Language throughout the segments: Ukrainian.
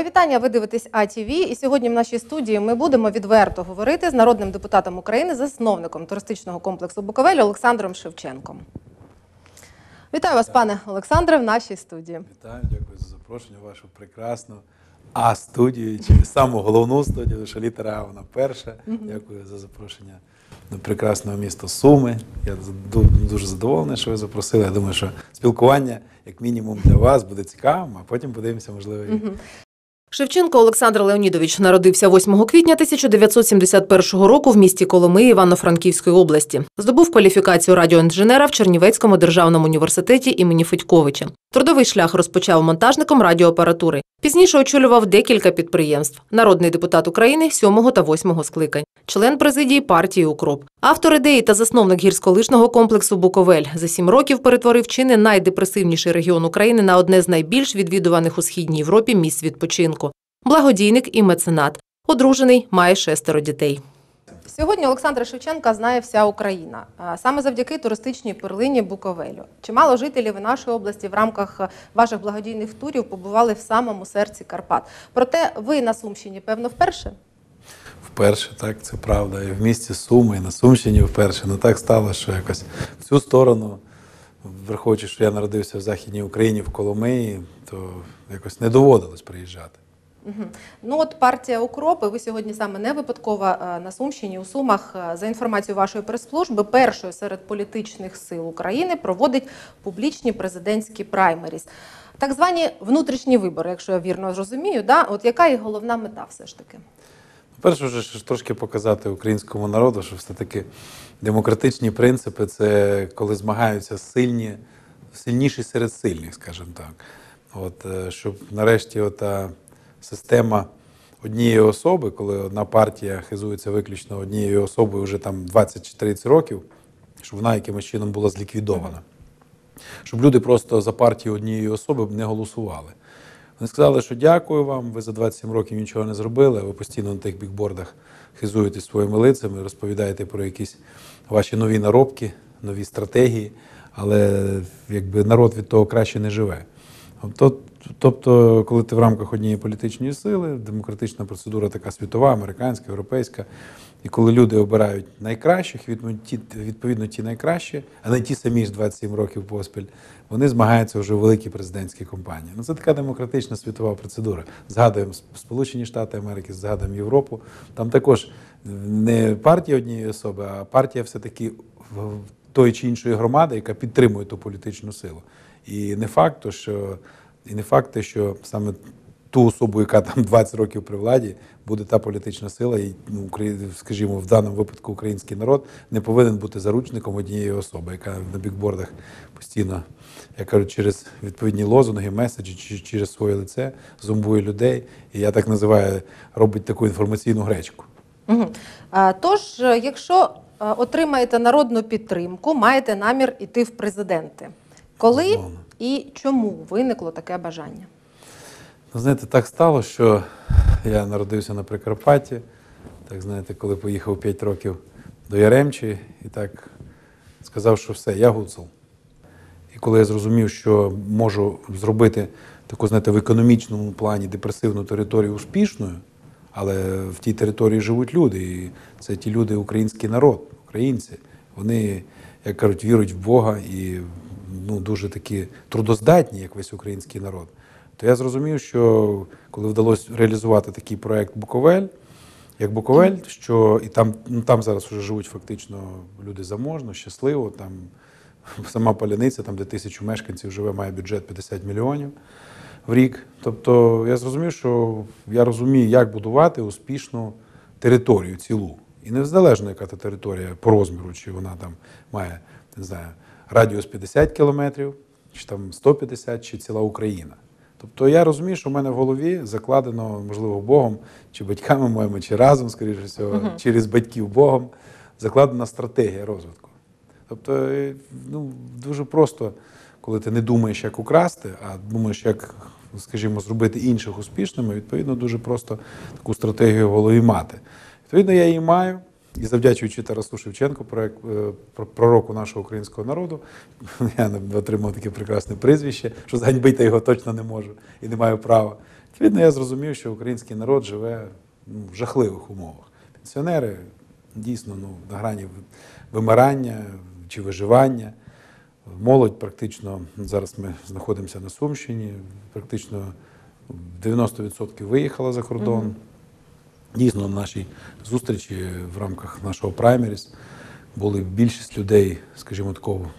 Мої вітання. Ви дивитесь АТВ. І сьогодні в нашій студії ми будемо відверто говорити з народним депутатом України, засновником туристичного комплексу Буковель Олександром Шевченком. Вітаю вас, пане Олександре, в нашій студії. Вітаю, дякую за запрошення вашу прекрасну А студію, чи саму головну студію, що літера А вона перша. Дякую за запрошення до прекрасного міста Суми. Я дуже задоволений, що ви запросили. Я думаю, що спілкування, як мінімум, для вас буде цікавим, а потім подивимося, можливо, і Шевченко Олександр Леонідович народився 8 квітня 1971 року в місті Коломи Івано-Франківської області. Здобув кваліфікацію радіоінженера в Чернівецькому державному університеті імені Федьковича. Трудовий шлях розпочав монтажником радіоапаратури. Пізніше очолював декілька підприємств. Народний депутат України 7 та 8 скликань. Член президії партії Укроп. Автор ідеї та засновник гірськолижного комплексу Буковель за сім років перетворив чи не найдепресивніший регіон України на одне з найбільш відвідуваних у східній Європі місць відпочинку. Благодійник і меценат. Одружений, має шестеро дітей. Сьогодні Олександра Шевченка знає вся Україна саме завдяки туристичній перлині Буковелю. Чимало жителів нашої області в рамках ваших благодійних турів побували в самому серці Карпат. Проте ви на Сумщині, певно, вперше. Вперше, так, це правда. І в місті Суми, і на Сумщині вперше. Ну так стало, що якось в цю сторону, враховуючи, що я народився в Західній Україні в Коломиї, то якось не доводилось приїжджати. Ну от партія Укроп, і ви сьогодні саме не випадково е, на Сумщині у Сумах е, за інформацією вашої прес-служби, першою серед політичних сил України проводить публічні президентські праймеріс. Так звані внутрішні вибори, якщо я вірно розумію, да? от яка їх головна мета все ж таки? Перше, вже трошки показати українському народу, що все-таки демократичні принципи це коли змагаються сильні, сильніші серед сильних, скажімо так. От, е, щоб нарешті ота система однієї особи, коли одна партія хизується виключно однією особою вже там 20 чи 30 років, щоб вона якимось чином була зліквідована. Щоб люди просто за партію однієї особи не голосували. Вони сказали, що дякую вам, ви за 27 років нічого не зробили, ви постійно на тих бікбордах хизуєтесь своїми лицями, розповідаєте про якісь ваші нові наробки, нові стратегії, але якби народ від того краще не живе. Тобто, тобто, коли ти в рамках однієї політичної сили, демократична процедура така світова, американська, європейська, і коли люди обирають найкращих, відповідно ті, найкращі, а не ті самі ж 27 років поспіль, вони змагаються вже у великій президентській кампанії. Ну це така демократична світова процедура. Згадуємо Сполучені Штати Америки, згадуємо Європу. Там також не партія однієї особи, а партія все-таки в- тої чи іншої громади, яка підтримує ту політичну силу. І не факт, що і не факт, що саме ту особу, яка там 20 років при владі, буде та політична сила, і ну, скажімо, в даному випадку український народ не повинен бути заручником однієї особи, яка на бікбордах постійно, я кажу, через відповідні лозунги, меседжі чи через своє лице зомбує людей. І я так називаю, робить таку інформаційну гречку. Мгм. А, Тож, е, якщо е, отримаєте народну підтримку, маєте намір іти в президенти. Коли Безумовно. і чому виникло таке бажання? Ну, знаєте, так стало, що я народився на Прикарпатті. Так, знаєте, коли поїхав 5 років до Яремчі і так сказав, що все, я гуцул. І коли я зрозумів, що можу зробити таку, знаєте, в економічному плані депресивну територію успішною, але в тій території живуть люди, і це ті люди, український народ, українці. Вони, як кажуть, вірують в Бога і ну, дуже такі трудоздатні, як весь український народ. То я зрозумів, що коли вдалося реалізувати такий проект Буковель, як Буковель, що і там, ну, там зараз вже живуть фактично люди заможно, щасливо. Там сама Поляниця, там де тисячу мешканців живе, має бюджет 50 мільйонів в рік. Тобто я зрозумів, що я розумію, як будувати успішну територію цілу. І незалежно, яка та територія по розміру, чи вона там має не знаю, радіус 50 кілометрів, чи там 150, чи ціла Україна. Тобто я розумію, що в мене в голові закладено, можливо, Богом, чи батьками моїми, чи разом, скоріше всього, через батьків Богом, закладена стратегія розвитку. Тобто, е, ну, дуже просто, коли ти не думаєш, як украсти, а думаєш, як, скажімо, зробити інших успішними, відповідно, дуже просто таку стратегію в голові мати. Відповідно, я її маю. І завдячуючи Тарасу Шевченку, е, про- пророку нашого українського народу, я отримав таке прекрасне прізвище, що зганьбити його точно не можу і не маю права. Відповідно, я зрозумів, що український народ живе ну, в жахливих умовах. Пенсіонери дійсно ну, на грані вимирання чи виживання. Молодь практично зараз ми знаходимося на Сумщині, практично 90% виїхала за кордон. Дійсно, на нашій зустрічі в рамках нашого праймеріс були більшість людей, скажімо, такого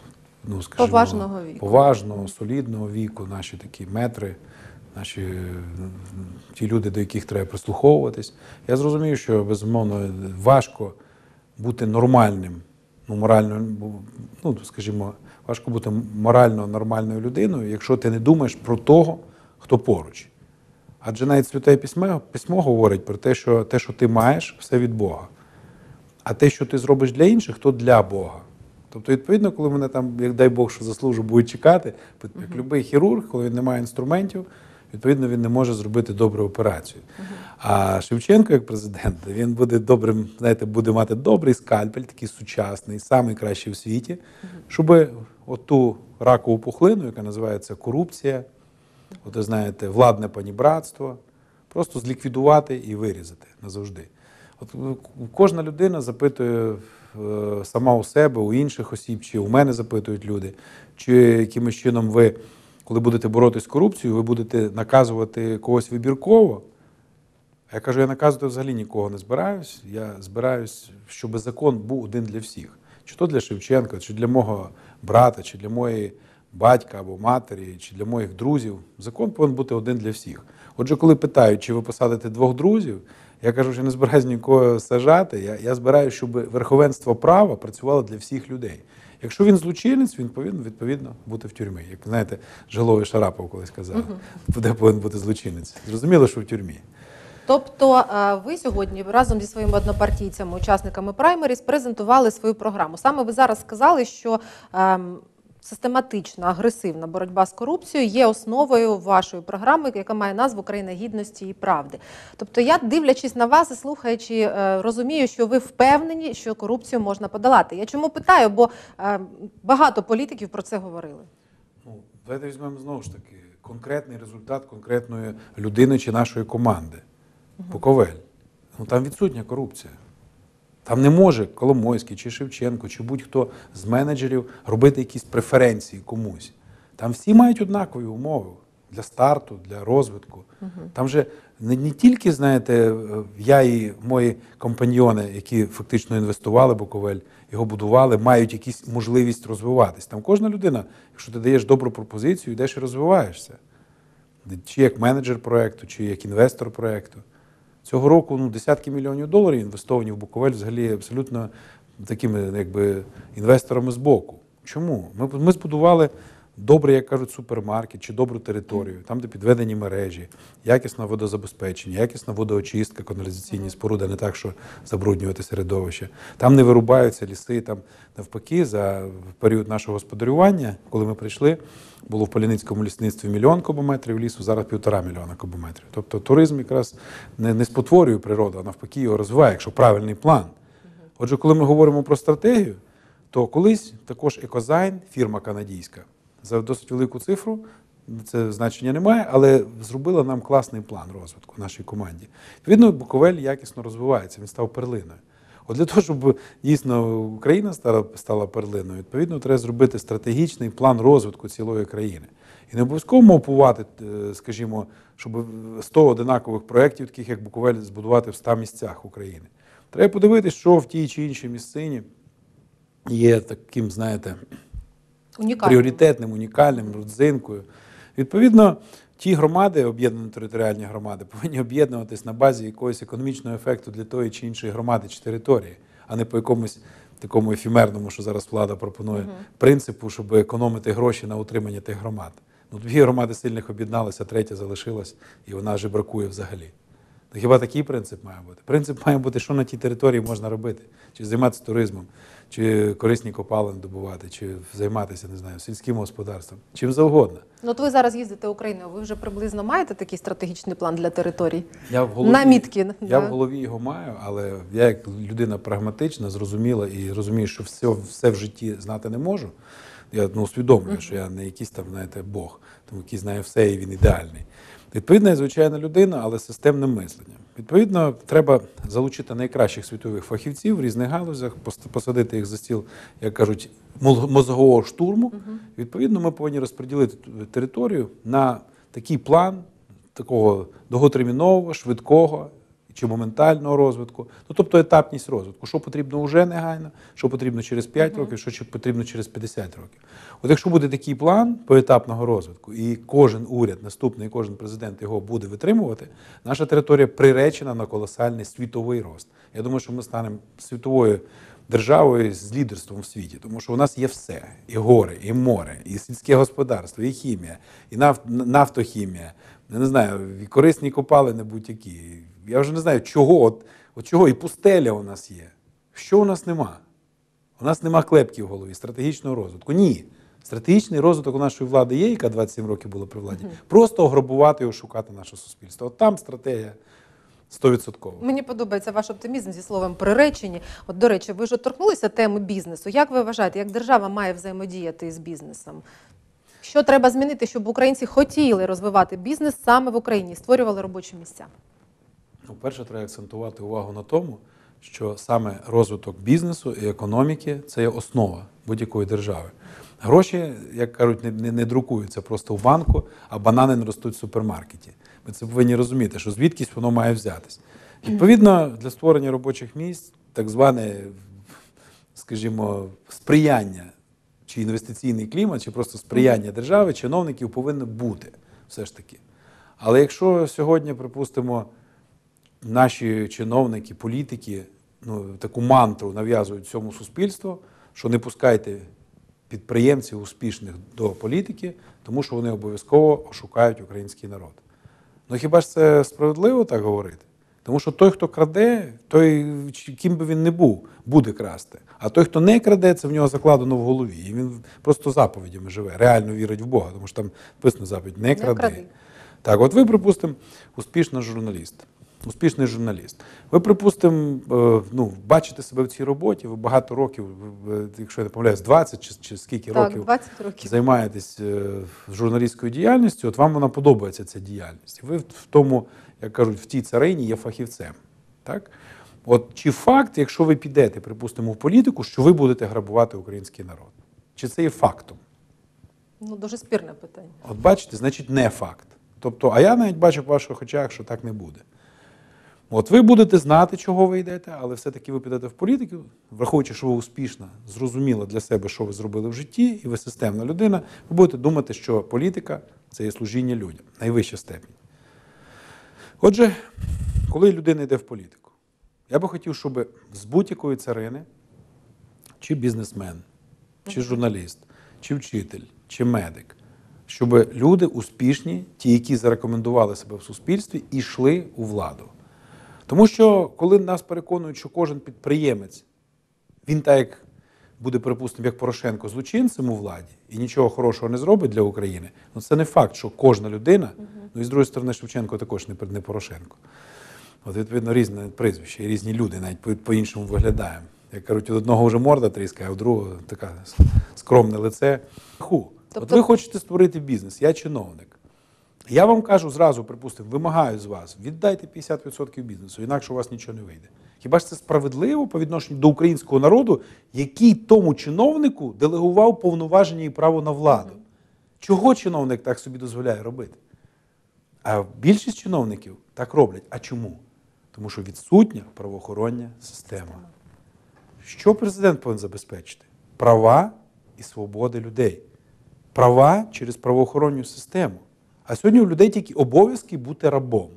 ну, скажімо, Поважного віку. поважного, солідного віку, наші такі метри, наші ті люди, до яких треба прислуховуватись. Я зрозумів, що безумовно важко бути нормальним, ну, морально, ну, скажімо, важко бути морально нормальною людиною, якщо ти не думаєш про того, хто поруч. Адже навіть святе письмо, письмо говорить про те, що те, що ти маєш, все від Бога. А те, що ти зробиш для інших, то для Бога. Тобто, відповідно, коли мене там, як дай Бог, що заслужу, будуть чекати, як будь-який хірург, коли він не має інструментів, відповідно, він не може зробити добру операцію. А Шевченко, як президент, він буде добрим, знаєте, буде мати добрий скальпель, такий сучасний, найкращий в світі, щоб оту ракову пухлину, яка називається корупція, от ви знаєте, владне панібратство, просто зліквідувати і вирізати назавжди. От е, кожна людина запитує е, сама у себе, у інших осіб, чи у мене запитують люди, чи якимось чином ви, коли будете боротися з корупцією, ви будете наказувати когось вибірково. Я кажу, я наказувати взагалі нікого не збираюсь. Я збираюсь, щоб закон був один для всіх. Чи то для Шевченка, чи для мого брата, чи для моєї батька або матері, чи для моїх друзів. Закон повинен бути один для всіх. Отже, коли питають, чи ви посадите двох друзів, я кажу, що не збираюсь нікого сажати. Я, я збираюся, щоб верховенство права працювало для всіх людей. Якщо він злочинець, він повинен відповідно бути в тюрмі. Як знаєте, Жиловий Шарапов колись казав, де повинен бути злочинець. Зрозуміло, що в тюрмі. Тобто е, ви сьогодні разом зі своїми однопартійцями, учасниками праймеріс, презентували свою програму. Саме ви зараз сказали, що ем, систематична агресивна боротьба з корупцією є основою вашої програми, яка має назву Країна гідності і правди. Тобто, я дивлячись на вас і слухаючи, е, розумію, що ви впевнені, що корупцію можна подолати. Я чому питаю? Бо е, багато політиків про це говорили. Ну, давайте візьмемо знову ж таки конкретний результат конкретної людини чи нашої команди. Буковель. Ну там відсутня корупція. Там не може Коломойський чи Шевченко, чи будь-хто з менеджерів робити якісь преференції комусь. Там всі мають однакові умови для старту, для розвитку. Там же не, не тільки, знаєте, я і мої компаньйони, які фактично інвестували Буковель, його будували, мають якісь можливість розвиватись. Там кожна людина, якщо ти даєш добру пропозицію, йдеш і розвиваєшся. Чи як менеджер проєкту, чи як інвестор проєкту. Цього року ну, десятки мільйонів доларів інвестовані в Буковель взагалі абсолютно такими якби, інвесторами з боку. Чому? Ми, ми збудували добрий, як кажуть, супермаркет чи добру територію, там, де підведені мережі, якісне водозабезпечення, якісна водоочистка, каналізаційні споруди, не так, що забруднювати середовище. Там не вирубаються ліси, там навпаки, за період нашого господарювання, коли ми прийшли, було в Поляницькому лісництві мільйон кубометрів лісу, зараз півтора мільйона кубометрів. Тобто туризм якраз не, не спотворює природу, а навпаки його розвиває, якщо правильний план. Отже, коли ми говоримо про стратегію, то колись також Екозайн, фірма канадійська, за досить велику цифру, це значення немає, але зробила нам класний план розвитку нашій команді. Відповідно, Буковель якісно розвивається, він став перлиною. От для того, щоб дійсно Україна стала, перлиною, відповідно, треба зробити стратегічний план розвитку цілої країни. І не обов'язково мовпувати, е, скажімо, щоб 100 одинакових проєктів, таких як Буковель, збудувати в 100 місцях України. Треба подивитися, що в тій чи іншій місцині є таким, знаєте, Унікально. пріоритетним, унікальним, родзинкою. Відповідно, ті громади, об'єднані територіальні громади, повинні об'єднуватись на базі якогось економічного ефекту для тої чи іншої громади чи території, а не по якомусь такому ефімерному, що зараз влада пропонує, принципу, щоб економити гроші на утримання тих громад. Ну, дві громади сильних об'єдналися, третя залишилась, і вона вже бракує взагалі. Хіба такий принцип має бути? Принцип має бути, що на тій території можна робити, чи займатися туризмом, чи корисні копалини добувати, чи займатися, не знаю, сільським господарством, чим завгодно. Ну, от ви зараз їздите Україною. Ви вже приблизно маєте такий стратегічний план для територій? Я в голові, Намітки, Я да. в голові його маю, але я як людина прагматична, зрозуміла і розумію, що все, все в житті знати не можу. Я ну, усвідомлюю, що я не якийсь там, знаєте, Бог, тому який знає все і він ідеальний. Відповідно, я звичайна людина, але з системним мисленням. Відповідно, треба залучити найкращих світових фахівців в різних галузях, посадити їх за стіл, як кажуть, мозгового штурму. Відповідно, ми повинні розподілити територію на такий план такого довготермінового, швидкого чи моментального розвитку. Ну, тобто етапність розвитку, що потрібно вже негайно, що потрібно через 5 років, що потрібно через 50 років. От якщо буде такий план поетапного розвитку, і кожен уряд, наступний, кожен президент його буде витримувати, наша територія приречена на колосальний світовий рост. Я думаю, що ми станемо світовою державою з лідерством в світі, тому що у нас є все: і гори, і море, і сільське господарство, і хімія, і наф- нафтохімія. Я не знаю, і корисні копалини будь-які. Я вже не знаю, чого, от, от чого і пустеля у нас є. Що у нас нема? У нас нема клепки в голові, стратегічного розвитку. Ні. Стратегічний розвиток у нашої влади є, яка 27 років була при владі. Просто ограбувати і ошукати наше суспільство. От там стратегія 100%. Мені подобається ваш оптимізм зі словом приречені. От, до речі, ви ж торкнулися теми бізнесу. Як ви вважаєте, як держава має взаємодіяти з бізнесом? Що треба змінити, щоб українці хотіли розвивати бізнес саме в Україні, створювали робочі місця? Ну, перше, треба акцентувати увагу на тому, що саме розвиток бізнесу і економіки це є основа будь-якої держави. Гроші, як кажуть, не, не, не друкуються просто в банку, а банани не ростуть в супермаркеті. Ми це повинні розуміти, що звідкись воно має взятись. Відповідно, для створення робочих місць, так зване, скажімо, сприяння чи інвестиційний клімат, чи просто сприяння держави, чиновників повинно бути все ж таки. Але якщо сьогодні, припустимо, наші чиновники, політики ну, таку мантру нав'язують всьому суспільству, що не пускайте підприємців успішних до політики, тому що вони обов'язково ошукають український народ. Ну хіба ж це справедливо так говорити? Тому що той, хто краде, той, ким би він не був, буде красти. А той, хто не краде, це в нього закладено в голові. І він просто заповідями живе, реально вірить в Бога, тому що там написано заповідь не кради. кради. Так, от ви, припустимо, успішний журналіст. Успішний журналіст. Ви, припустимо, е, ну, бачите себе в цій роботі, ви багато років, якщо я не помиляюсь, 20 чи, чи скільки Так, років 20 років. займаєтесь е, журналістською діяльністю, от вам вона подобається ця діяльність. Ви в в тому, як кажуть, в тій царині є фахівцем. Так? От чи факт, якщо ви підете, припустимо, в політику, що ви будете грабувати український народ? Чи це є фактом? Ну, дуже спірне питання. От бачите, значить, не факт. Тобто, а я навіть бачу в ваших очах, що так не буде. От ви будете знати, чого ви йдете, але все-таки ви підете в політику, враховуючи, що ви успішна, зрозуміла для себе, що ви зробили в житті, і ви системна людина, ви будете думати, що політика це є служіння людям, найвища степінь. Отже, коли людина йде в політику, я би хотів, щоб з будь-якої царини, чи бізнесмен, чи журналіст, чи вчитель, чи медик, щоб люди успішні, ті, які зарекомендували себе в суспільстві, йшли у владу. Тому що коли нас переконують, що кожен підприємець, він так як буде, припустимо, як Порошенко, злочинцем у владі і нічого хорошого не зробить для України, ну це не факт, що кожна людина, ну і з другої сторони, Шевченко також не, не Порошенко. От, відповідно, різне прізвище, і різні люди навіть по- по-іншому виглядаємо. Як кажуть, у одного вже морда тріскає, а у другого така скромне лице. Ху. От Тобто- ви хочете створити бізнес, я чиновник. Я вам кажу зразу, припустимо, вимагаю з вас, віддайте 50% бізнесу, інакше у вас нічого не вийде. Хіба ж це справедливо по відношенню до українського народу, який тому чиновнику делегував повноваження і право на владу? Чого чиновник так собі дозволяє робити? А більшість чиновників так роблять. А чому? Тому що відсутня правоохоронна система. Що президент повинен забезпечити? Права і свободи людей. Права через правоохоронну систему. А сьогодні у людей тільки обов'язки бути рабом.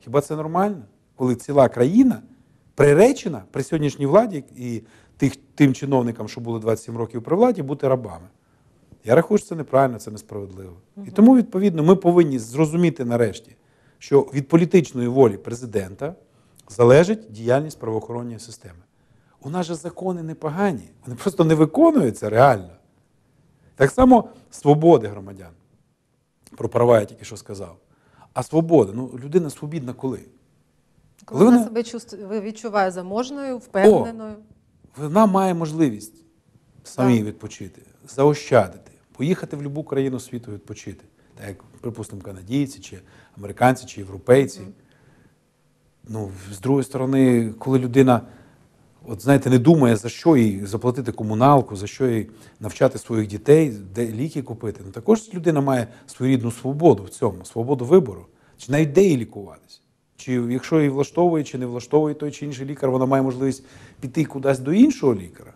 Хіба це нормально? Коли ціла країна приречена при сьогоднішній владі і тих, тим чиновникам, що були 27 років при владі, бути рабами. Я рахую, що це неправильно, це несправедливо. І тому, відповідно, ми повинні зрозуміти нарешті, що від політичної волі президента залежить діяльність правоохоронної системи. У нас же закони непогані, вони просто не виконуються реально. Так само свободи громадян. Про права я тільки що сказав. А свобода, ну людина свобідна коли? Коли вона себе чувствує, відчуває заможною, впевненою. Вона має можливість самій Так. відпочити, заощадити, поїхати в будь-яку країну світу відпочити. так як, припустимо, канадійці, чи американці, чи європейці. Ну, з другої сторони, коли людина, от знаєте, не думає, за що їй заплатити комуналку, за що їй навчати своїх дітей, де ліки купити. Ну також людина має свою рідну свободу в цьому, свободу вибору, чи навіть де їй лікуватися. Чи якщо її влаштовує, чи не влаштовує той чи інший лікар, вона має можливість піти кудись до іншого лікаря.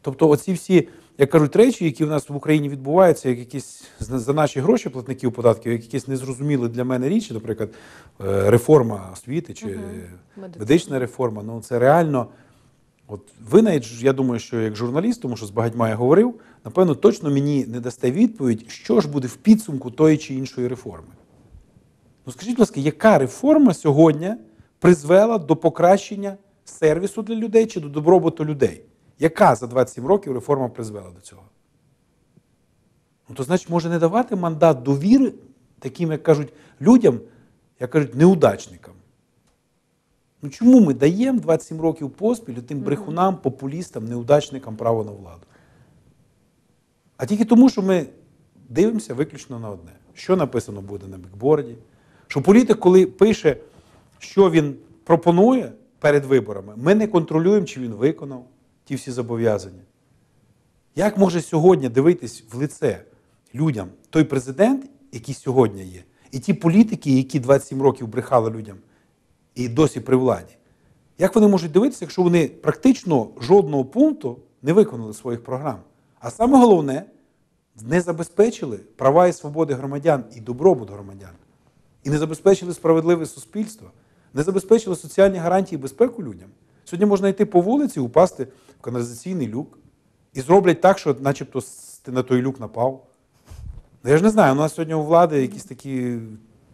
Тобто, оці всі, як кажуть, речі, які в нас в Україні відбуваються, як якісь за наші гроші платників податків, як якісь незрозумілі для мене річі, наприклад, е, реформа освіти чи Медицина. медична реформа, ну це реально. От ви навіть, я думаю, що як журналіст, тому що з багатьма я говорив, напевно, точно мені не дасте відповідь, що ж буде в підсумку тої чи іншої реформи. Ну скажіть, будь ласка, яка реформа сьогодні призвела до покращення сервісу для людей чи до добробуту людей? Яка за 27 років реформа призвела до цього? Ну, то значить, може не давати мандат довіри таким, як кажуть, людям, як кажуть, неудачникам. Ну чому ми даємо 27 років поспіль тим брехунам, популістам, неудачникам право на владу? А тільки тому, що ми дивимося виключно на одне: що написано буде на бікборді, що політик, коли пише, що він пропонує перед виборами, ми не контролюємо, чи він виконав ті всі зобов'язання. Як може сьогодні дивитись в лице людям той президент, який сьогодні є, і ті політики, які 27 років брехали людям і досі при владі? Як вони можуть дивитися, якщо вони практично жодного пункту не виконали своїх програм? А саме головне, не забезпечили права і свободи громадян і добробут громадян, і не забезпечили справедливе суспільство, не забезпечили соціальні гарантії і безпеку людям. Сьогодні можна йти по вулиці, упасти в каналізаційний люк і зроблять так, що начебто ти на той люк напав. Ну, я ж не знаю, у нас сьогодні у влади якісь такі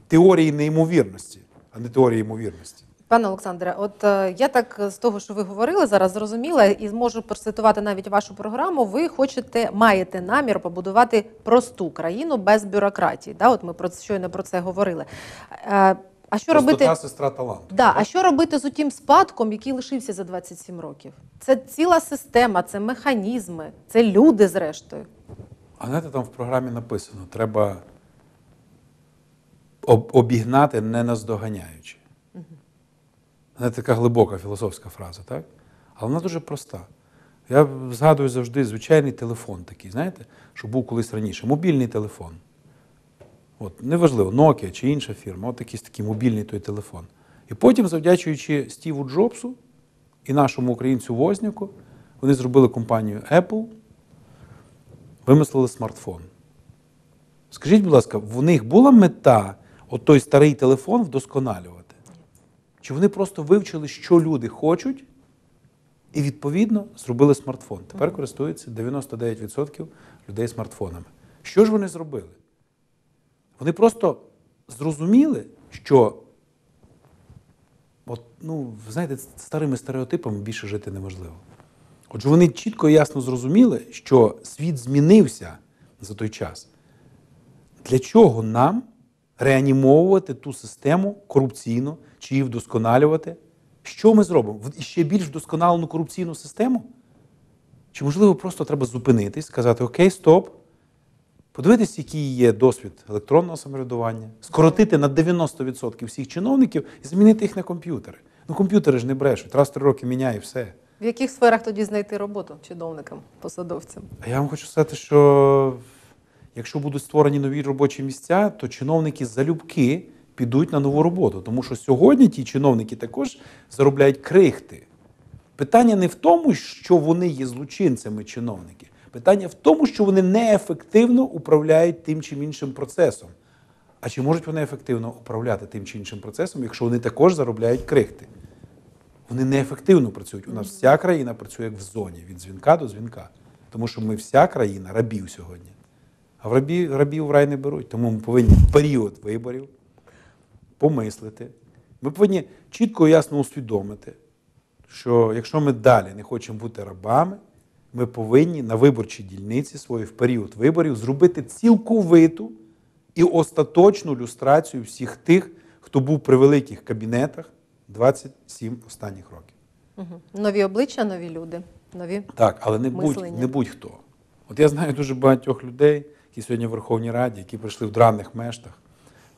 теорії неймовірності, а не теорії ймовірності. Пане Олександре, от е, я так з того, що ви говорили, зараз зрозуміла і зможу процитувати навіть вашу програму. Ви хочете, маєте намір побудувати просту країну без бюрократії. Да? От ми про щойно про це говорили. Е, А що робити? Простота сестра таланту. Да, а що робити з утім спадком, який лишився за 27 років? Це ціла система, це механізми, це люди, зрештою. А знаєте, там в програмі написано, треба об- обігнати не наздоганяючи. Це така глибока філософська фраза, так? Але вона дуже проста. Я згадую завжди звичайний телефон такий, знаєте, що був колись раніше. Мобільний телефон. От, неважливо, Nokia чи інша фірма, от якийсь такий мобільний той телефон. І потім, завдячуючи Стіву Джобсу і нашому українцю Возняку, вони зробили компанію Apple, вимислили смартфон. Скажіть, будь ласка, в них була мета от той старий телефон вдосконалювати? Чи вони просто вивчили, що люди хочуть, і відповідно зробили смартфон? Тепер користуються 99% людей смартфонами. Що ж вони зробили? Вони просто зрозуміли, що от, ну, знаєте, старими стереотипами більше жити неможливо. Отже, вони чітко і ясно зрозуміли, що світ змінився за той час. Для чого нам реанімовувати ту систему корупційну чи її вдосконалювати? Що ми зробимо? Ще більш вдосконалену корупційну систему? Чи можливо просто треба зупинитись, сказати Окей, стоп, подивитись, який є досвід електронного самоврядування, скоротити на 90% всіх чиновників і змінити їх на комп'ютери. Ну, комп'ютери ж не брешуть, раз в три роки міняє все. В яких сферах тоді знайти роботу чиновникам, посадовцям? А я вам хочу сказати, що якщо будуть створені нові робочі місця, то чиновники залюбки підуть на нову роботу. Тому що сьогодні ті чиновники також заробляють крихти. Питання не в тому, що вони є злочинцями чиновники. Питання в тому, що вони неефективно управляють тим чи іншим процесом. А чи можуть вони ефективно управляти тим чи іншим процесом, якщо вони також заробляють крихти? Вони неефективно працюють. У нас вся країна працює як в зоні від дзвінка до дзвінка. Тому що ми вся країна рабів сьогодні. А в рабі, рабів в рай не беруть. Тому ми повинні в період виборів помислити. Ми повинні чітко і ясно усвідомити, що якщо ми далі не хочемо бути рабами, ми повинні на виборчій дільниці свої в період виборів зробити цілковиту і остаточну люстрацію всіх тих, хто був при великих кабінетах 27 останніх років. Угу. Нові обличчя, нові люди, нові. Так, але не будь, Мислення. не будь-хто. От я знаю дуже багатьох людей, які сьогодні в Верховній Раді, які прийшли в драних мештах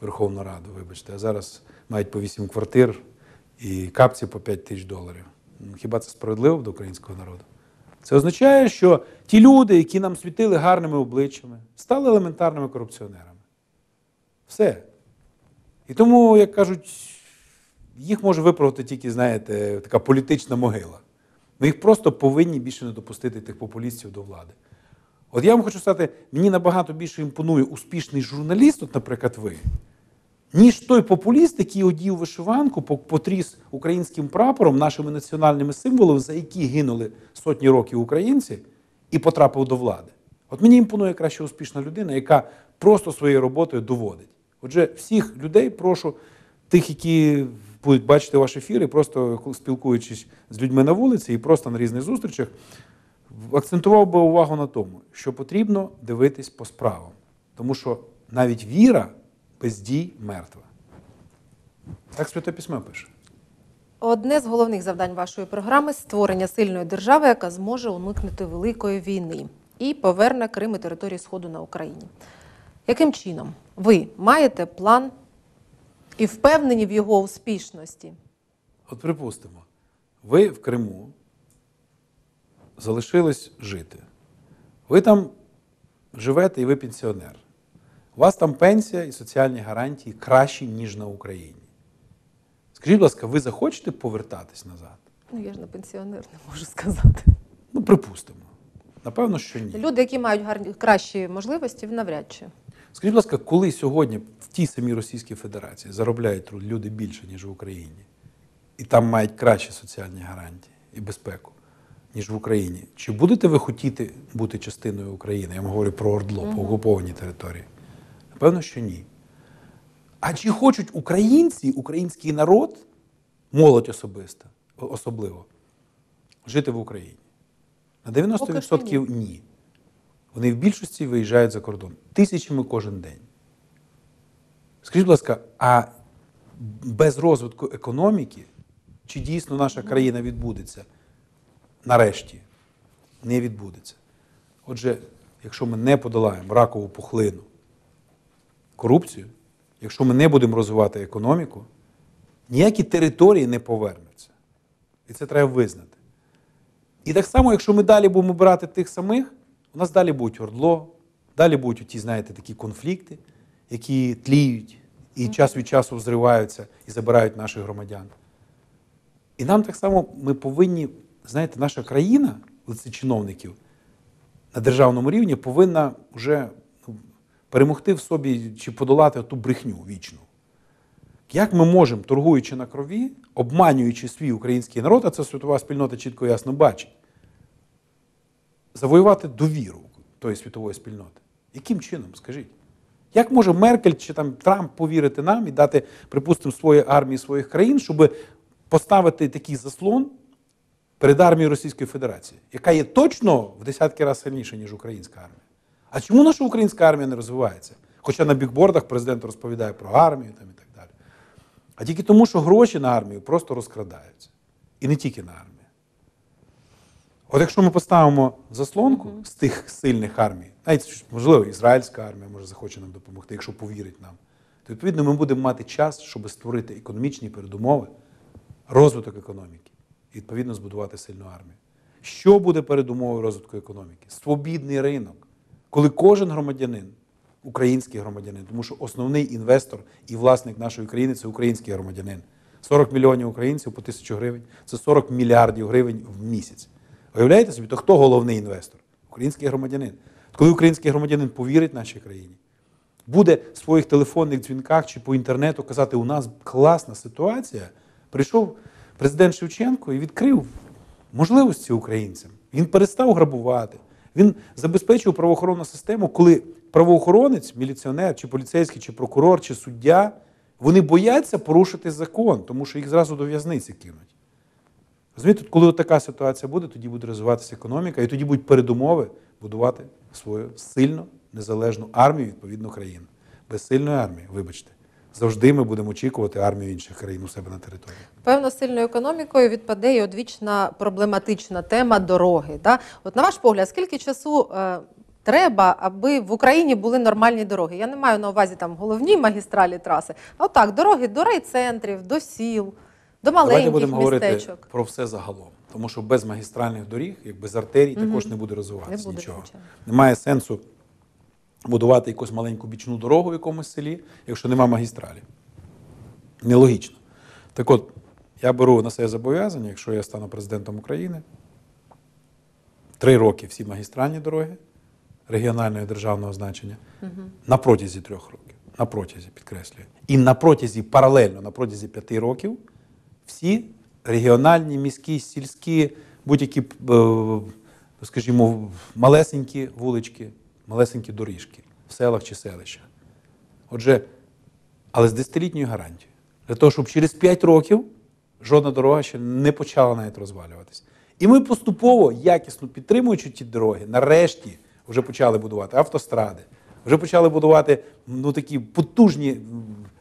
Верховну Раду, вибачте, а зараз мають по 8 квартир і капці по 5 тисяч доларів. Хіба це справедливо до українського народу? Це означає, що ті люди, які нам світили гарними обличчями, стали елементарними корупціонерами. Все. І тому, як кажуть, їх може виправити тільки, знаєте, така політична могила. Ми їх просто повинні більше не допустити тих популістів до влади. От я вам хочу сказати, мені набагато більше імпонує успішний журналіст, от, наприклад, ви, ніж той популіст, який одів вишиванку, по- потріс українським прапором, нашими національними символами, за які гинули сотні років українці, і потрапив до влади. От мені імпонує краще успішна людина, яка просто своєю роботою доводить. Отже, всіх людей прошу, тих, які будуть бачити ваш ефір, і просто спілкуючись з людьми на вулиці і просто на різних зустрічах, акцентував би увагу на тому, що потрібно дивитись по справам. Тому що навіть віра без дій мертва. Так Святе Письмо пише. Одне з головних завдань вашої програми створення сильної держави, яка зможе уникнути великої війни і поверне Крим і території Сходу на Україні. Яким чином ви маєте план і впевнені в його успішності? От припустимо, ви в Криму залишились жити. Ви там живете і ви пенсіонер. У вас там пенсія і соціальні гарантії кращі, ніж на Україні. Скажіть, будь ласка, ви захочете повертатись назад? Ну я ж не пенсіонер, не можу сказати. Ну, припустимо. Напевно, що ні. Люди, які мають гарні кращі можливості, навряд чи. Скажіть, будь ласка, коли сьогодні в тій самій Російській Федерації заробляють люди більше, ніж в Україні, і там мають кращі соціальні гарантії і безпеку, ніж в Україні, чи будете ви хотіти бути частиною України? Я вам говорю про Ордло, по окупованій території. Напевно, що ні. А чи хочуть українці, український народ, молодь особиста, особливо, жити в Україні? На 90% ні. Вони в більшості виїжджають за кордон тисячами кожен день. Скажіть, будь ласка, а без розвитку економіки, чи дійсно наша країна відбудеться? Нарешті не відбудеться. Отже, якщо ми не подолаємо ракову пухлину, корупцію, якщо ми не будемо розвивати економіку, ніякі території не повернуться. І це треба визнати. І так само, якщо ми далі будемо брати тих самих, у нас далі будуть ордло, далі будуть ті, знаєте, такі конфлікти, які тліють і час від часу взриваються і забирають наших громадян. І нам так само ми повинні, знаєте, наша країна, лице чиновників, на державному рівні повинна вже перемогти в собі чи подолати ту брехню вічну. Як ми можемо, торгуючи на крові, обманюючи свій український народ, а це світова спільнота чітко ясно бачить, завоювати довіру тої світової спільноти? Яким чином, скажіть? Як може Меркель чи там Трамп повірити нам і дати, припустимо, своїй армії своїх країн, щоб поставити такий заслон перед армією Російської Федерації, яка є точно в десятки разів сильніша, ніж українська армія? А чому наша українська армія не розвивається? Хоча на бікбордах президент розповідає про армію там, і так далі. А тільки тому, що гроші на армію просто розкрадаються. І не тільки на армію. От якщо ми поставимо заслонку з тих сильних армій, навіть можливо, ізраїльська армія може захоче нам допомогти, якщо повірить нам, то відповідно ми будемо мати час, щоб створити економічні передумови, розвиток економіки і відповідно збудувати сильну армію. Що буде передумовою розвитку економіки? Свобідний ринок, коли кожен громадянин, український громадянин, тому що основний інвестор і власник нашої країни це український громадянин. 40 мільйонів українців по тисячу гривень це 40 мільярдів гривень в місяць. Уявляєте собі, то хто головний інвестор? Український громадянин. Коли український громадянин повірить нашій країні, буде в своїх телефонних дзвінках чи по інтернету казати, у нас класна ситуація, прийшов президент Шевченко і відкрив можливості українцям. Він перестав грабувати. Він забезпечив правоохоронну систему, коли правоохоронець, міліціонер, чи поліцейський, чи прокурор, чи суддя, вони бояться порушити закон, тому що їх зразу до в'язниці кинуть. Розумієте, коли така ситуація буде, тоді буде розвиватися економіка, і тоді будуть передумови будувати свою сильну, незалежну армію, відповідно, країну. Без сильної армії, вибачте, завжди ми будемо очікувати армію інших країн у себе на території. Певно, сильною економікою відпаде і одвічна проблематична тема дороги. Да? От на ваш погляд, скільки часу е, треба, аби в Україні були нормальні дороги? Я не маю на увазі там головні магістралі траси, а отак, дороги до райцентрів, до сіл, до Давайте маленьких будемо говорити про все загалом. Тому що без магістральних доріг, як без артерій, також не буде розвиватися Не буде, нічого. звичайно. Немає сенсу будувати якусь маленьку бічну дорогу в якомусь селі, якщо немає магістралі. Нелогічно. Так от, я беру на себе зобов'язання, якщо я стану президентом України, три роки всі магістральні дороги регіонального і державного значення на протязі трьох років. На протязі, підкреслюю. І на протязі, паралельно, на протязі п'яти років всі регіональні, міські, сільські, будь-які, е, скажімо, малесенькі вулички, малесенькі доріжки в селах чи селищах. Отже, але з десятилітньою гарантією. Для того, щоб через 5 років жодна дорога ще не почала навіть розвалюватися. І ми поступово, якісно підтримуючи ті дороги, нарешті вже почали будувати автостради, вже почали будувати ну, такі потужні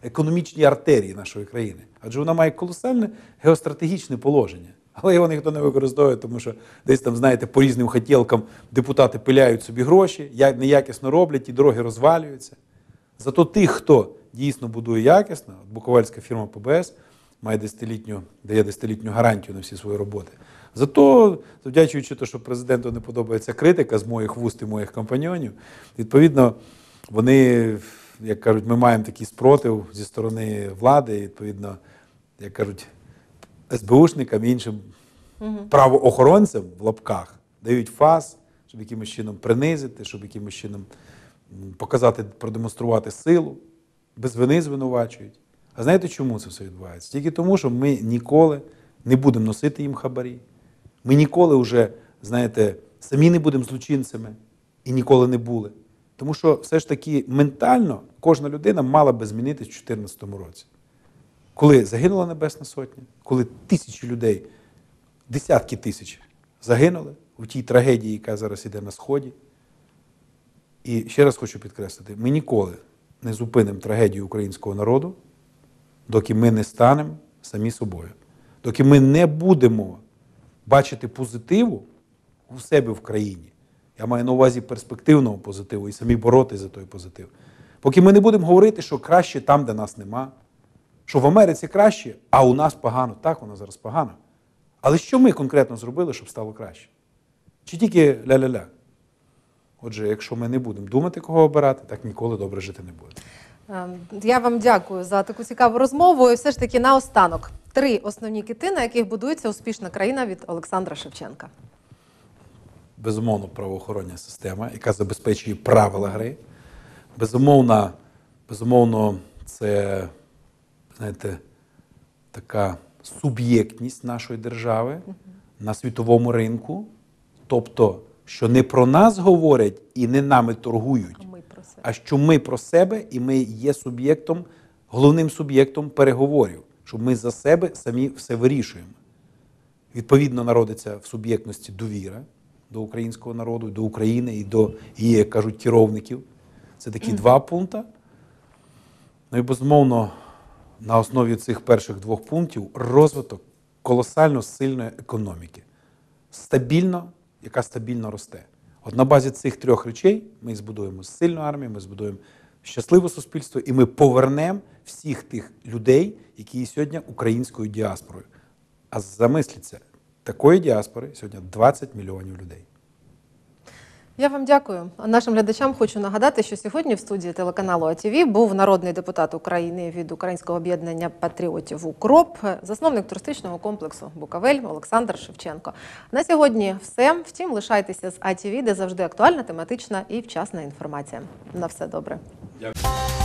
економічні артерії нашої країни. Адже вона має колосальне геостратегічне положення. Але його ніхто не використовує, тому що десь там, знаєте, по різним хотілкам депутати пиляють собі гроші, неякісно роблять, і дороги розвалюються. Зато тих, хто дійсно будує якісно, от Буковельська фірма ПБС має десятилітню, дає десятилітню гарантію на всі свої роботи. Зато, завдячуючи те, що президенту не подобається критика з моїх вуст і моїх компаньонів, відповідно, вони, як кажуть, ми маємо такий спротив зі сторони влади, і, відповідно, як кажуть, СБУшникам і іншим правоохоронцям в лапках дають фас, щоб якимось чином принизити, щоб якимось чином показати, продемонструвати силу, без вини звинувачують. А знаєте, чому це все відбувається? Тільки тому, що ми ніколи не будемо носити їм хабарі. Ми ніколи вже, знаєте, самі не будемо злочинцями і ніколи не були. Тому що все ж таки ментально кожна людина мала би змінитись в 2014 році. Коли загинула Небесна Сотня, коли тисячі людей, десятки тисяч загинули у тій трагедії, яка зараз іде на Сході. І ще раз хочу підкреслити: ми ніколи не зупинимо трагедію українського народу, доки ми не станемо самі собою, доки ми не будемо бачити позитиву у себе в країні. Я маю на увазі перспективного позитиву і самі боротися за той позитив. Поки ми не будемо говорити, що краще там, де нас нема, що в Америці краще, а у нас погано. Так, воно зараз погано. Але що ми конкретно зробили, щоб стало краще? Чи тільки ля-ля-ля? Отже, якщо ми не будемо думати, кого обирати, так ніколи добре жити не буде. Ем, Я вам дякую за таку цікаву розмову. І все ж таки наостанок три основні кити, на яких будується успішна країна від Олександра Шевченка. безумовно правоохоронна система, яка забезпечує правила гри. Безумовно, безумовно, це знаєте, така суб'єктність нашої держави на світовому ринку. Тобто, що не про нас говорять і не нами торгують, А ми про це. а що ми про себе і ми є суб'єктом, головним суб'єктом переговорів, що ми за себе самі все вирішуємо. Відповідно, народиться в суб'єктності довіра до українського народу, до України і до її, як кажуть, керівників. Це такі два пункти. Ну і безумовно, на основі цих перших двох пунктів розвиток колосально сильної економіки. Стабільно, яка стабільно росте. От на базі цих трьох речей ми збудуємо сильну армію, ми збудуємо щасливе суспільство, і ми повернемо всіх тих людей, які є сьогодні українською діаспорою. А замисліться, такої діаспори сьогодні 20 мільйонів людей. Я вам дякую. А нашим глядачам хочу нагадати, що сьогодні в студії телеканалу АТВ був народний депутат України від Українського об'єднання патріотів УКРОП, засновник туристичного комплексу Буковель Олександр Шевченко. На сьогодні все. Втім, лишайтеся з АТВ, де завжди актуальна, тематична і вчасна інформація. На все добре. Дякую.